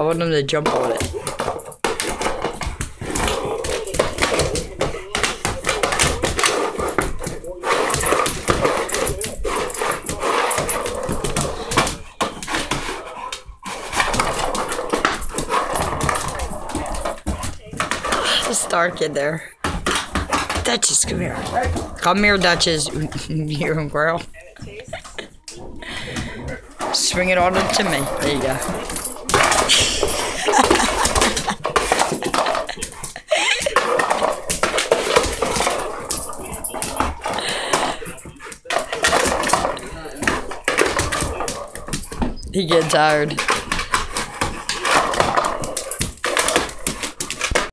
I want them to jump on it. It's dark in there. Duchess, come here. Come here, Duchess. Here and girl. Swing it on to me. There you go. He getting tired.